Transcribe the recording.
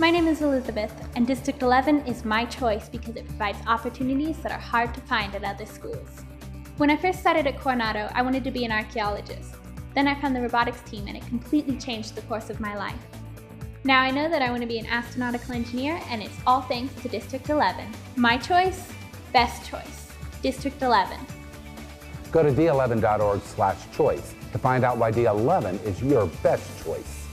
My name is Elizabeth, and District 11 is my choice because it provides opportunities that are hard to find at other schools. When I first started at Coronado, I wanted to be an archaeologist. Then I found the robotics team, and it completely changed the course of my life. Now I know that I want to be an astronautical engineer, and it's all thanks to District 11. My choice, best choice. District 11. Go to d11.org/choice to find out why D11 is your best choice.